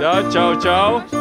Jā, čau, čau!